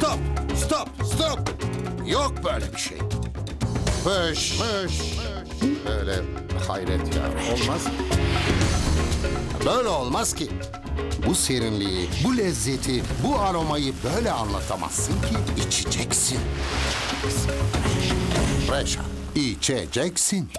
Stop, stop. Stop! Yok böyle bir şey. Fış, fış. Böyle hayret ya. Olmaz. Böyle olmaz ki. Bu serinliği, bu lezzeti, bu aromayı böyle anlatamazsın ki içeceksin. Reşat, içeceksin.